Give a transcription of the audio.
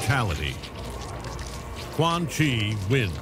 brutality. Quan Chi wins.